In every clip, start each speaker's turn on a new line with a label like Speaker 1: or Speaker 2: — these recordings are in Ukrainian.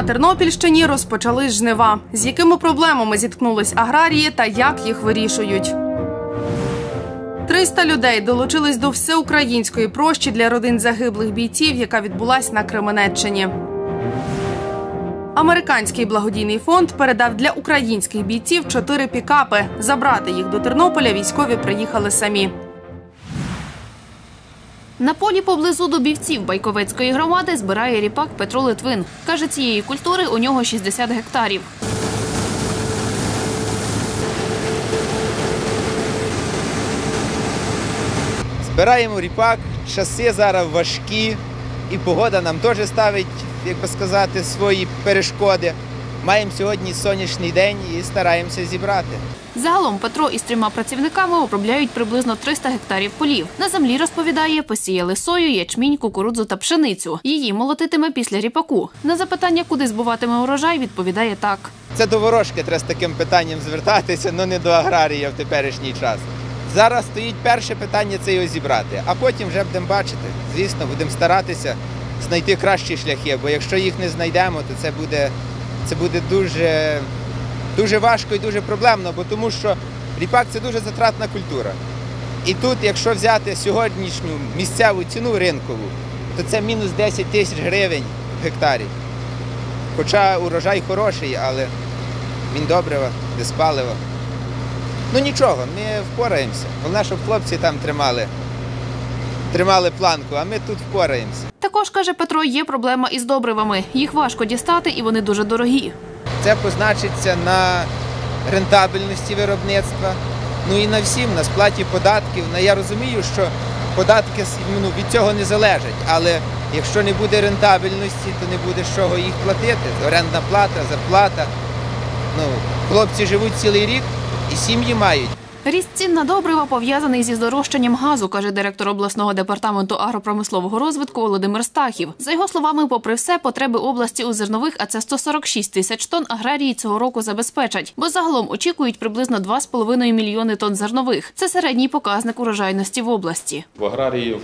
Speaker 1: На Тернопільщині розпочались жнива. З якими проблемами зіткнулись аграрії та як їх вирішують? 300 людей долучились до всеукраїнської прощі для родин загиблих бійців, яка відбулась на Кременеччині. Американський благодійний фонд передав для українських бійців чотири пікапи. Забрати їх до Тернополя військові приїхали самі.
Speaker 2: На полі поблизу Дубівців Байковецької громади збирає ріпак Петро Литвин. Каже, цієї культури у нього 60 гектарів.
Speaker 3: Збираємо ріпак, часи зараз важкі, і погода нам теж ставить, як би сказати, свої перешкоди. Маємо сьогодні сонячний день і стараємося зібрати.
Speaker 2: Загалом Петро із трьома працівниками обробляють приблизно 300 гектарів полів. На землі розповідає, посіяли сою, ячмінь, кукурудзу та пшеницю. Її молотитиме після ріпаку. На запитання, куди збуватиме урожай, відповідає так.
Speaker 3: Це до ворожки треба з таким питанням звертатися, але не до аграрія в теперішній час. Зараз стоїть перше питання це його зібрати, а потім вже будемо бачити. Звісно, будемо старатися знайти кращі шляхи, бо якщо їх не знайдемо, то це буде, це буде дуже, дуже важко і дуже проблемно, бо тому що ріпак це дуже затратна культура. І тут, якщо взяти сьогоднішню місцеву ціну ринкову, то це мінус 10 тисяч гривень в гектарі. Хоча урожай хороший, але він добрива, без палива. Ну нічого, ми впораємося. Головне, щоб хлопці там тримали, тримали планку, а ми тут впораємося.
Speaker 2: Також каже Петро, є проблема із добривами. Їх важко дістати і вони дуже дорогі.
Speaker 3: Це позначиться на рентабельності виробництва, ну і на всім, на сплаті податків. Ну, я розумію, що податки ну, від цього не залежать, але якщо не буде рентабельності, то не буде з чого їх платити. Орендна плата, зарплата. Ну, хлопці живуть цілий рік і сім'ї мають.
Speaker 2: Ріст цін на добрива пов'язаний зі здорожчанням газу, каже директор обласного департаменту агропромислового розвитку Володимир Стахів. За його словами, попри все, потреби області у зернових, а це 146 тисяч тонн, аграрії цього року забезпечать, бо загалом очікують приблизно 2,5 мільйони тонн зернових. Це середній показник урожайності в області.
Speaker 4: В аграріїв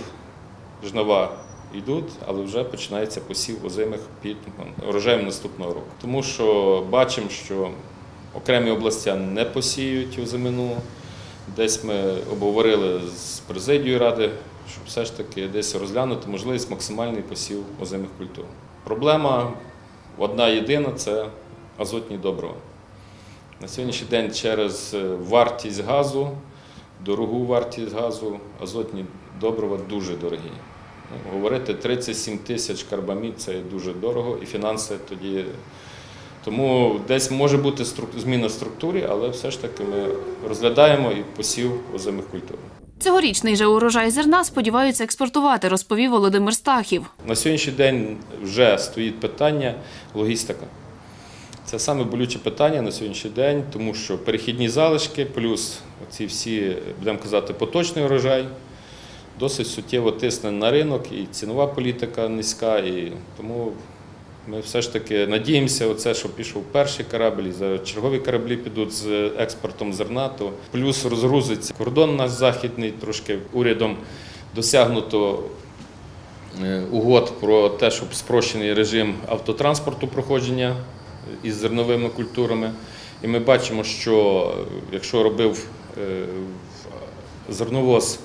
Speaker 4: жнива йдуть, але вже починається посів озимих під урожаєм наступного року. Тому що бачимо, що окремі області не посіють озимину. Десь ми обговорили з президією ради, щоб все ж таки десь розглянути можливість максимальний посів озимих культур. Проблема одна єдина це азотні добрива. На сьогоднішній день через вартість газу, дорогу вартість газу, азотні добрива дуже дорогі. Говорити 37 тисяч карбамід це дуже дорого і фінанси тоді. Тому десь може бути зміна в структурі, але все ж таки ми розглядаємо і посів озимих культур.
Speaker 2: Цьогорічний же урожай зерна сподіваються експортувати, розповів Володимир Стахів.
Speaker 4: На сьогоднішній день вже стоїть питання логістика. Це саме болюче питання на сьогоднішній день, тому що перехідні залишки, плюс ці всі, будемо казати, поточний урожай, досить суттєво тисне на ринок, і цінова політика низька. І тому ми все ж таки надіємося, оце, що пішов перший корабль, зараз чергові кораблі підуть з експортом зерна, то плюс розгрузиться кордон наш західний, трошки урядом досягнуто е, угод про те, щоб спрощений режим автотранспорту проходження із зерновими культурами. І ми бачимо, що е, якщо робив е, зерновоз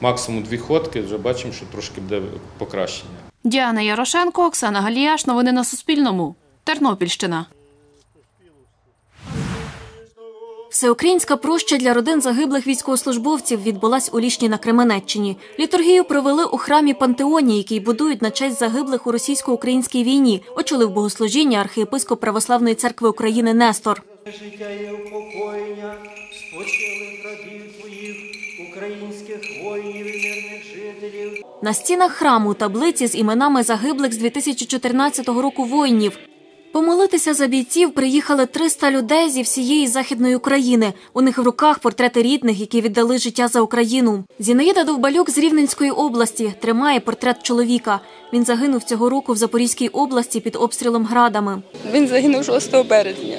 Speaker 4: максимум дві ходки, вже бачимо, що трошки буде покращення.
Speaker 2: Діана Ярошенко, Оксана Галіяш. Новини на Суспільному. Тернопільщина.
Speaker 5: Всеукраїнська проща для родин загиблих військовослужбовців відбулась у Лішні на Кременеччині. Літургію провели у храмі Пантеоні, який будують на честь загиблих у російсько-українській війні. Очолив богослужіння архієпископ Православної церкви України Нестор.
Speaker 6: життя і упокоєння спочилих рабів твоїх, українських
Speaker 5: На стінах храму таблиці з іменами загиблих з 2014 року воїнів. Помолитися за бійців приїхали 300 людей зі всієї західної України. У них в руках портрети рідних, які віддали життя за Україну. Зінаїда Довбалюк з Рівненської області тримає портрет чоловіка. Він загинув цього року в Запорізькій області під обстрілом градами.
Speaker 7: Він загинув 6 березня.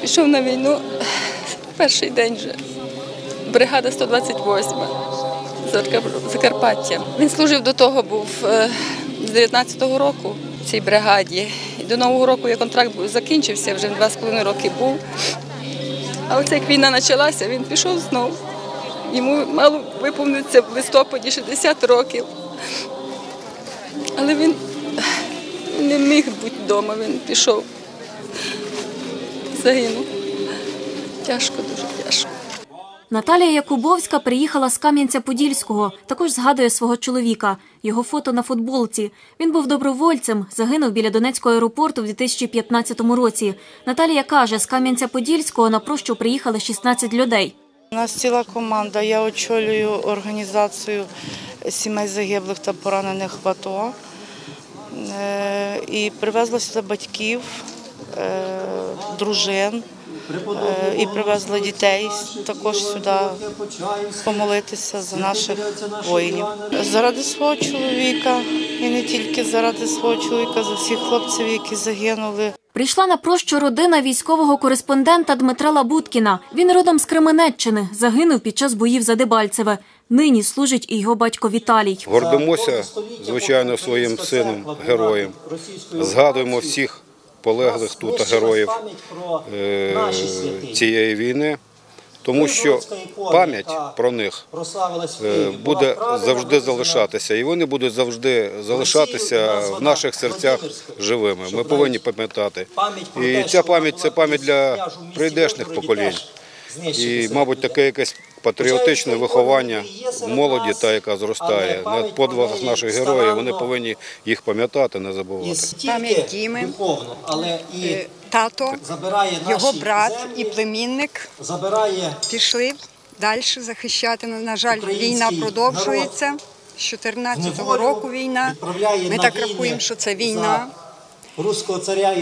Speaker 7: Пішов на війну перший день вже. Бригада 128 Закар- Закарпаття. Він служив до того, був е, з 19-го року. в цій бригаді. І до Нового року я контракт закінчився, вже два з половиною роки був. А оце як війна почалася, він пішов знову. Йому мало виповниться в листопаді 60 років. Але він не міг бути вдома, він пішов. Загинув.
Speaker 5: Наталія Якубовська приїхала з Кам'янця-Подільського. Також згадує свого чоловіка. Його фото на футболці. Він був добровольцем, загинув біля Донецького аеропорту в 2015 році. Наталія каже, з Кам'янця-Подільського на прощу приїхали 16 людей.
Speaker 8: У нас ціла команда. Я очолюю організацію сімей загиблих та поранених в АТО. Е, І привезла сюди батьків, е, дружин, і привезла дітей також сюди помолитися за наших воїнів. Заради свого чоловіка і не тільки заради свого чоловіка, за всіх хлопців, які загинули.
Speaker 5: Прийшла на прощу родина військового кореспондента Дмитра Лабуткіна. Він родом з Кременеччини, загинув під час боїв за Дебальцеве. Нині служить і його батько Віталій.
Speaker 9: Гордимося, звичайно, своїм сином, героєм. Згадуємо всіх полеглих тут героїв е, цієї війни, тому що пам'ять про них е, буде завжди залишатися, і вони будуть завжди залишатися в наших серцях живими. Ми повинні пам'ятати. І ця пам'ять це пам'ять для прийдешних поколінь. І, мабуть, таке якесь патріотичне виховання молоді, та яка зростає на подвигах наших героїв. Вони повинні їх пам'ятати, не забувати.
Speaker 10: Пам'ять Діми,
Speaker 6: але і
Speaker 10: е, тато, його брат і племінник пішли далі захищати. На жаль, війна продовжується. З 14-го року війна. Ми так рахуємо, що це війна.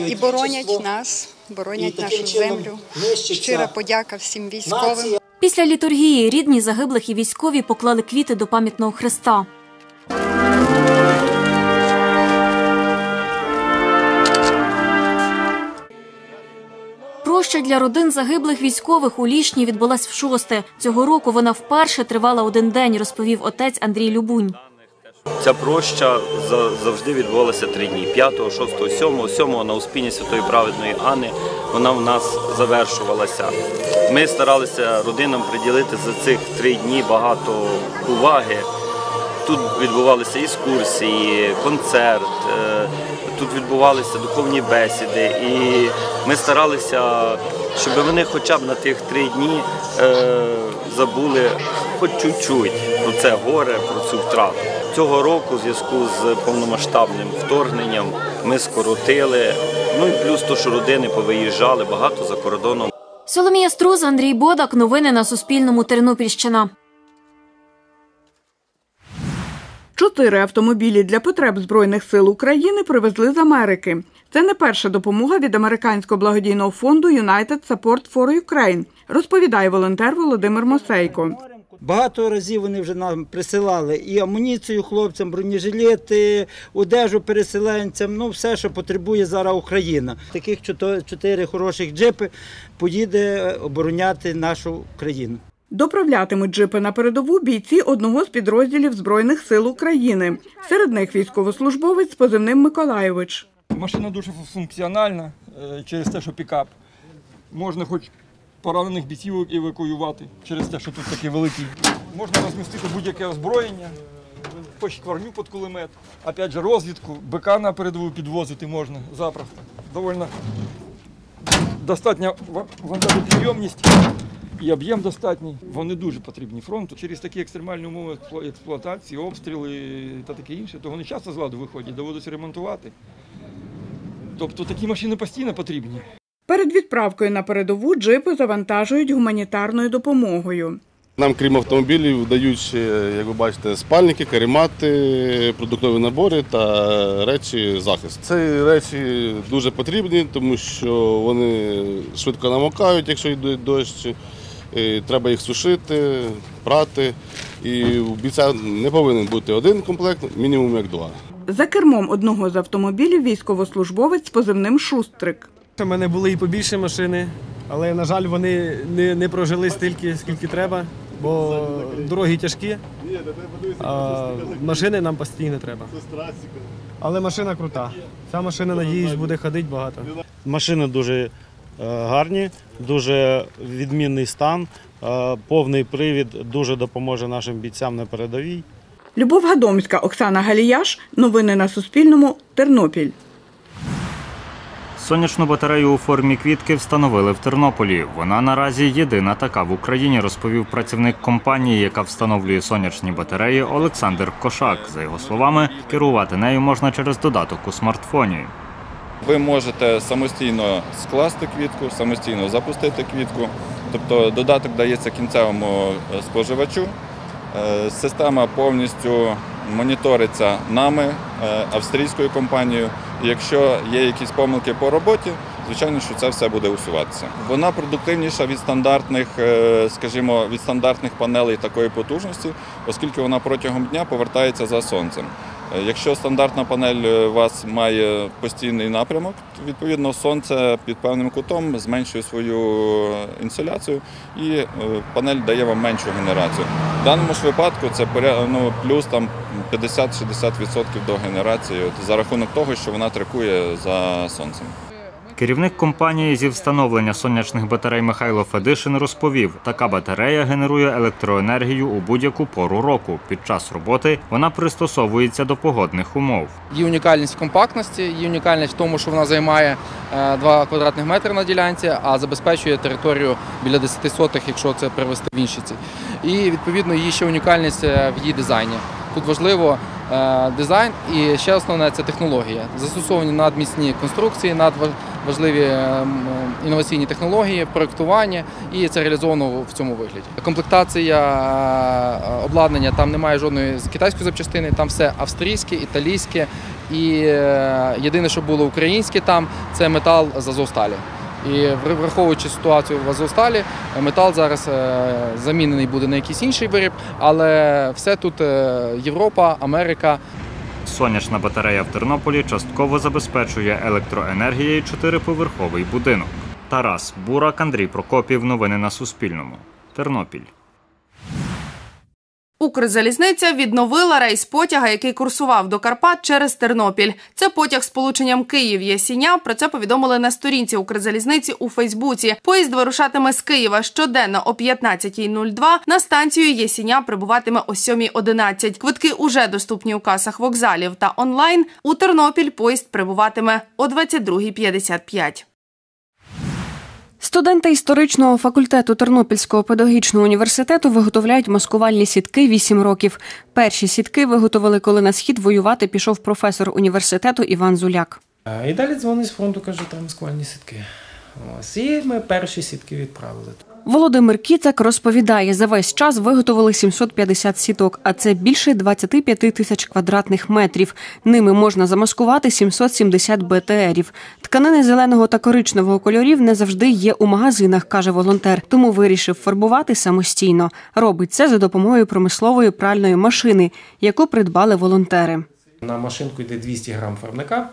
Speaker 6: І
Speaker 10: боронять нас, боронять нашу землю. Щира подяка всім військовим.
Speaker 5: Після літургії рідні загиблих і військові поклали квіти до пам'ятного хреста. Проща для родин загиблих військових у Лішні відбулась в шосте. Цього року вона вперше тривала один день, розповів отець Андрій Любунь.
Speaker 11: Ця проща за- завжди відбувалася три дні: 5, 6, 7, 7 на Успінні Святої Праведної Анни. Вона в нас завершувалася. Ми старалися родинам приділити за цих три дні багато уваги. Тут відбувалися екскурсії, концерт, е, тут відбувалися духовні бесіди, і ми старалися, щоб вони хоча б на тих три дні е, забули хоч чуть-чуть про це горе, про цю втрату. Цього року, в зв'язку з повномасштабним вторгненням, ми скоротили. Ну і плюс то, що родини повиїжджали багато за кордоном.
Speaker 5: Соломія Струза, Андрій Бодак. Новини на Суспільному. Тернопільщина.
Speaker 12: Чотири автомобілі для потреб Збройних сил України привезли з Америки. Це не перша допомога від американського благодійного фонду United Support for Ukraine, розповідає волонтер Володимир Мосейко.
Speaker 6: Багато разів вони вже нам присилали і амуніцію хлопцям, бронежилети, одежу переселенцям, ну все, що потребує зараз Україна. Таких чотири хороших джипи поїде обороняти нашу країну.
Speaker 12: Доправлятимуть джипи на передову бійці одного з підрозділів Збройних сил України. Серед них військовослужбовець з позивним Миколайович.
Speaker 13: Машина дуже функціональна е, через те, що пікап. Можна хоч поранених бійців евакуювати через те, що тут такий великий. Можна розмістити будь-яке озброєння, хоч кварню під кулемет. Опять же, розвідку, БК на передову підвозити можна запросто. Довольно достатня ва- вантажопідйомність і об'єм достатній. Вони дуже потрібні фронту. Через такі екстремальні умови експлуатації, обстріли та таке інше, то вони часто з ладу виходять, доводиться ремонтувати. Тобто такі машини постійно потрібні.
Speaker 12: Перед відправкою на передову джипи завантажують гуманітарною допомогою.
Speaker 14: Нам, крім автомобілів, дають, як ви бачите, спальники, каремати, продуктові набори та речі захист. Ці речі дуже потрібні, тому що вони швидко намокають, якщо йде дощ. І Треба їх сушити, прати. І у бійця не повинен бути один комплект, мінімум як два.
Speaker 12: За кермом одного з автомобілів військовослужбовець з позивним Шустрик.
Speaker 15: У мене були і побільше машини, але, на жаль, вони не, не прожили стільки, скільки треба, бо дороги тяжкі, а машини нам постійно треба.
Speaker 16: але машина крута. Ця машина, надіюсь, буде ходити багато.
Speaker 9: Машини дуже е, гарні, дуже відмінний стан, е, повний привід дуже допоможе нашим бійцям на передовій.
Speaker 12: Любов Гадомська, Оксана Галіяш. Новини на Суспільному. Тернопіль.
Speaker 17: Сонячну батарею у формі квітки встановили в Тернополі. Вона наразі єдина така в Україні, розповів працівник компанії, яка встановлює сонячні батареї Олександр Кошак. За його словами, керувати нею можна через додаток у смартфоні.
Speaker 18: Ви можете самостійно скласти квітку, самостійно запустити квітку. Тобто додаток дається кінцевому е, споживачу. Е, Система повністю моніториться нами, е, австрійською компанією. Якщо є якісь помилки по роботі, звичайно, що це все буде усуватися. Вона продуктивніша від стандартних, е, скажімо, від стандартних панелей такої потужності, оскільки вона протягом дня повертається за сонцем. Е, Якщо стандартна панель е, у вас має постійний напрямок, відповідно сонце під певним кутом зменшує свою інсоляцію і е, панель дає вам меншу генерацію. В даному ж випадку це ну, плюс там 50-60% до генерації за рахунок того, що вона тракує за сонцем.
Speaker 17: Керівник компанії зі встановлення сонячних батарей Михайло Федишин розповів, така батарея генерує електроенергію у будь-яку пору року. Під час роботи вона пристосовується до погодних умов.
Speaker 19: Її унікальність в компактності, її унікальність в тому, що вона займає 2 квадратних метри на ділянці, а забезпечує територію біля 10 сотих, якщо це привести в інші ці. І відповідно її ще унікальність е, в її дизайні. Тут важливо е, дизайн і ще основне це технологія. Застосовані надміцні конструкції, надважливі е, м, інноваційні технології, проєктування, і це реалізовано в цьому вигляді. Комплектація е, обладнання там немає жодної китайської запчастини, там все австрійське, італійське. І е, єдине, що було українське там, це метал з Азовсталі. І враховуючи ситуацію в Азовсталі, метал зараз е, замінений буде на якийсь інший виріб, але все тут е, Європа, Америка.
Speaker 17: Сонячна батарея в Тернополі частково забезпечує електроенергією чотириповерховий будинок. Тарас Бурак, Андрій Прокопів. Новини на Суспільному. Тернопіль.
Speaker 1: Укрзалізниця відновила рейс потяга, який курсував до Карпат через Тернопіль. Це потяг з полученням Київ Ясіня. Про це повідомили на сторінці Укрзалізниці у Фейсбуці. Поїзд вирушатиме з Києва щоденно о 15.02. На станцію Ясіня прибуватиме о 7.11. Квитки уже доступні у касах вокзалів та онлайн. У Тернопіль поїзд прибуватиме о 22.55.
Speaker 20: Студенти історичного факультету Тернопільського педагогічного університету виготовляють маскувальні сітки 8 років. Перші сітки виготовили, коли на схід воювати пішов професор університету Іван Зуляк.
Speaker 4: І далі дзвонить з фронту, каже, там маскувальні сітки. Ось, і ми перші сітки відправили.
Speaker 20: Володимир Кіцак розповідає, за весь час виготовили 750 сіток, а це більше 25 тисяч квадратних метрів. Ними можна замаскувати 770 БТРів. Тканини зеленого та коричневого кольорів не завжди є у магазинах, каже волонтер, тому вирішив фарбувати самостійно. Робить це за допомогою промислової пральної машини, яку придбали волонтери.
Speaker 4: На машинку йде 200 грам фарбника.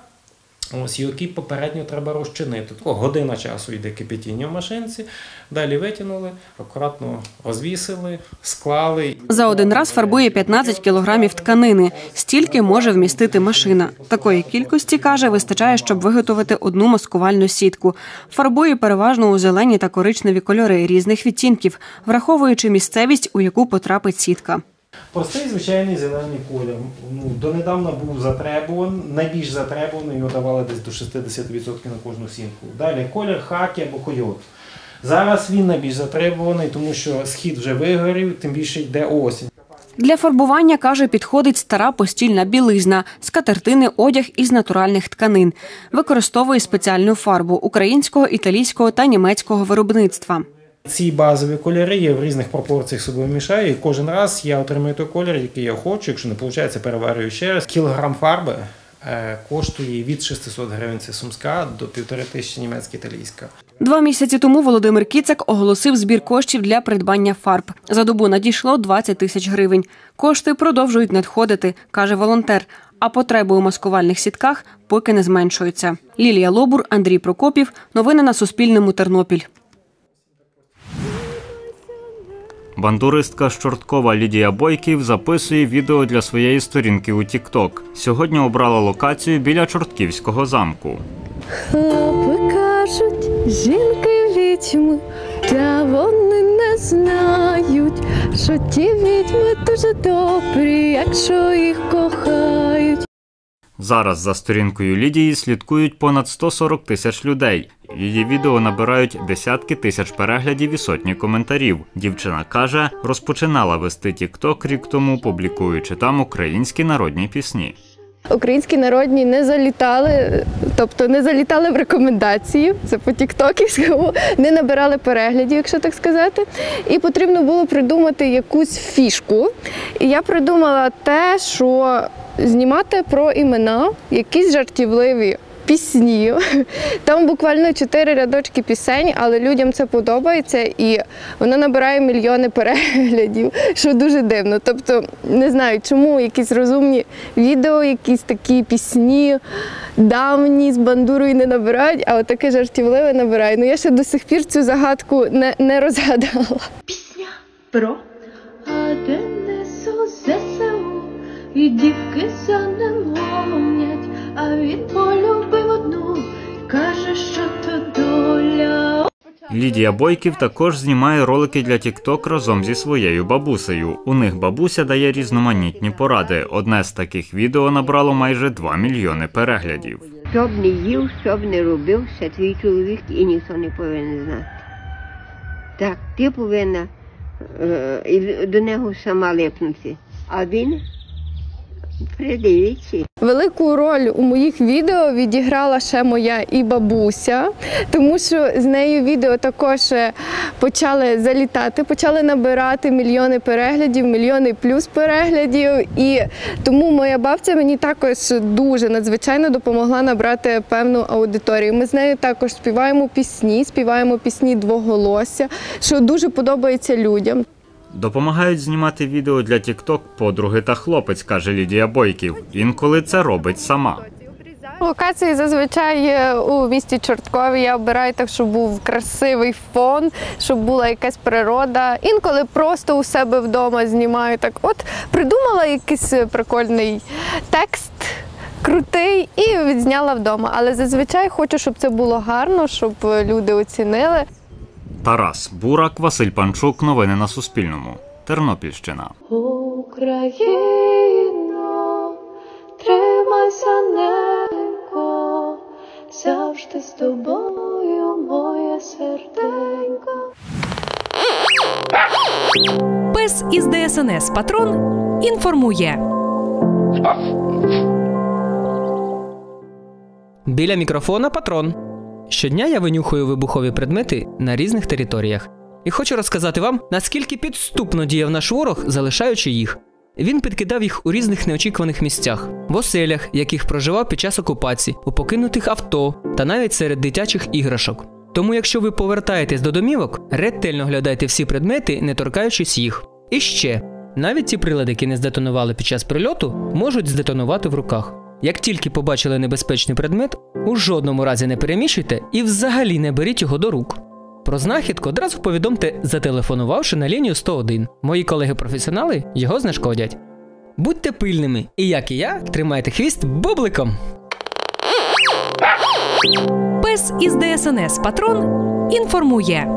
Speaker 4: Ось які попередньо треба розчинити. Тако година часу йде кипятіння в машинці. Далі витягнули, акуратно розвісили, склали.
Speaker 20: За один раз фарбує 15 кілограмів тканини. Стільки може вмістити машина. Такої кількості каже, вистачає, щоб виготовити одну маскувальну сітку. Фарбує переважно у зелені та коричневі кольори різних відтінків, враховуючи місцевість, у яку потрапить сітка.
Speaker 4: Простий звичайний зелений колір. Ну, донедавна був затребуваний, найбільш затребуваний, його давали десь до 60% на кожну сімку. Далі колір хакі або койот. Зараз він найбільш затребуваний, тому що схід вже вигорів, тим більше йде осінь.
Speaker 20: Для фарбування, каже, підходить стара постільна білизна, скатертини, одяг із натуральних тканин. Використовує спеціальну фарбу українського, італійського та німецького виробництва.
Speaker 4: Ці базові кольори я в різних пропорціях собою мішаю, і кожен раз я отримую той колір, який я хочу. Якщо не виходить, переварюю ще раз. Кілограм фарби е, коштує від 600 гривень це сумська до півтори тисячі німецька італійська.
Speaker 20: Два місяці тому Володимир Кіцак оголосив збір коштів для придбання фарб. За добу надійшло 20 тисяч гривень. Кошти продовжують надходити, каже волонтер. А потреби у маскувальних сітках поки не зменшуються. Лілія Лобур, Андрій Прокопів. Новини на Суспільному. Тернопіль.
Speaker 17: Бандуристка з Чорткова Лідія Бойків записує відео для своєї сторінки у TikTok. Сьогодні обрала локацію біля Чортківського замку.
Speaker 21: Хлопи кажуть, жінки відьми, та вони не знають, що ті відьми дуже добрі, якщо їх кохають.
Speaker 17: Зараз за сторінкою Лідії слідкують понад 140 тисяч людей. Її відео набирають десятки тисяч переглядів і сотні коментарів. Дівчина каже, розпочинала вести TikTok рік тому, публікуючи там українські народні пісні.
Speaker 21: Українські народні не залітали, тобто не залітали в рекомендації, це по тіктоківському, не набирали переглядів, якщо так сказати. І потрібно було придумати якусь фішку. І я придумала те, що знімати про імена, якісь жартівливі. Пісні. Там буквально чотири рядочки пісень, але людям це подобається і воно набирає мільйони переглядів, що дуже дивно. Тобто не знаю, чому якісь розумні відео, якісь такі пісні давні з бандурою не набирають, а от таке жартівливе набирає. Ну я ще до сих пір цю загадку не, не розгадала. Пісня про А і дівки за ним гонять, а він полюбив одну, каже, що то доля.
Speaker 17: Лідія Бойків також знімає ролики для TikTok разом зі своєю бабусею. У них бабуся дає різноманітні поради. Одне з таких відео набрало майже 2 мільйони переглядів.
Speaker 22: Що б не їв, що б не робив, це твій чоловік і ніхто не повинен знати. Так, ти повинна е, до нього сама липнути, а він придивиться.
Speaker 21: Велику роль у моїх відео відіграла ще моя і бабуся, тому що з нею відео також е, почали залітати, почали набирати мільйони переглядів, мільйони плюс переглядів. І тому моя бабця мені також дуже надзвичайно допомогла набрати певну аудиторію. Ми з нею також співаємо пісні, співаємо пісні двоголосся, що дуже подобається людям.
Speaker 17: Допомагають знімати відео для TikTok подруги та хлопець, каже Лідія Бойків. Інколи це робить сама.
Speaker 21: Локації зазвичай у місті Чорткові. Я обираю так, щоб був красивий фон, щоб була якась природа. Інколи просто у себе вдома знімаю. Так, от придумала якийсь прикольний текст. Крутий і відзняла вдома. Але зазвичай хочу, щоб це було гарно, щоб люди оцінили.
Speaker 17: Тарас Бурак, Василь Панчук. Новини на Суспільному. Тернопільщина.
Speaker 21: Україно, тримайся, ненько, завжди з тобою, моє серденько.
Speaker 23: Пес із ДСНС Патрон інформує.
Speaker 16: Біля мікрофона патрон. Щодня я винюхую вибухові предмети на різних територіях. І хочу розказати вам, наскільки підступно діяв наш ворог, залишаючи їх. Він підкидав їх у різних неочікуваних місцях, в оселях, яких проживав під час окупації, у покинутих авто та навіть серед дитячих іграшок. Тому, якщо ви повертаєтесь до домівок, ретельно глядайте всі предмети, не торкаючись їх. І ще навіть ті прилади, які не здетонували під час прильоту, можуть здетонувати в руках. Як тільки побачили небезпечний предмет, у жодному разі не переміщуйте і взагалі не беріть його до рук. Про знахідку одразу повідомте, зателефонувавши на лінію 101. Мої колеги-професіонали його знешкодять. Будьте пильними і, як і я, тримайте хвіст бубликом.
Speaker 23: Пес із ДСНС Патрон інформує.